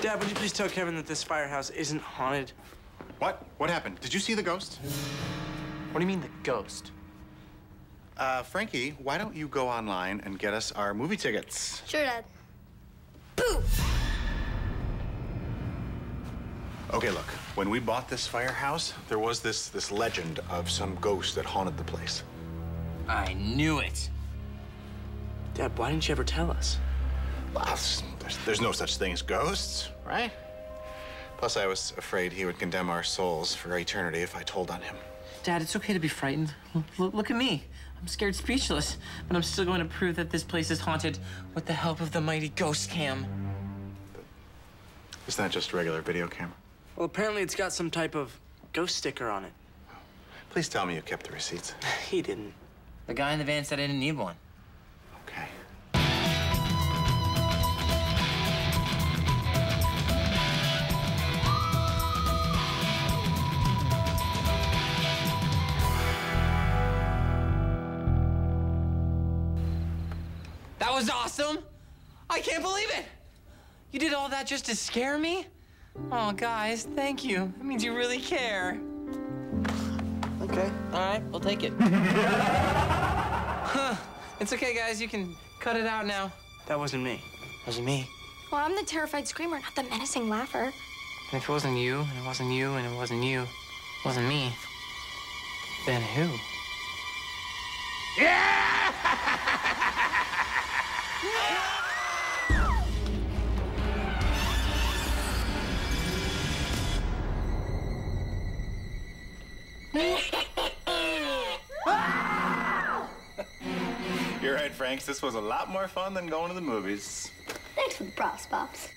Dad, would you please tell Kevin that this firehouse isn't haunted? What? What happened? Did you see the ghost? What do you mean, the ghost? Uh, Frankie, why don't you go online and get us our movie tickets? Sure, Dad. Boo! Okay, look. When we bought this firehouse, there was this this legend of some ghost that haunted the place. I knew it. Dad, why didn't you ever tell us? Well, there's, there's no such thing as ghosts, right? Plus, I was afraid he would condemn our souls for eternity if I told on him. Dad, it's okay to be frightened. L- look at me. I'm scared speechless, but I'm still going to prove that this place is haunted with the help of the mighty ghost cam. Isn't that just a regular video camera? Well, apparently it's got some type of ghost sticker on it. Please tell me you kept the receipts. He didn't. The guy in the van said I didn't need one. That was awesome! I can't believe it! You did all that just to scare me? Oh, guys, thank you. That means you really care. Okay. All right, we'll take it. huh. It's okay, guys. You can cut it out now. That wasn't me. That Wasn't me. Well, I'm the terrified screamer, not the menacing laugher. And if it wasn't you, and it wasn't you, and it wasn't you, it wasn't me, then who? You're right, Franks. This was a lot more fun than going to the movies. Thanks for the props, Pops.